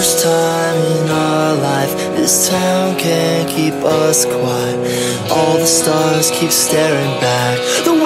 first time in our life. This town can't keep us quiet. All the stars keep staring back. The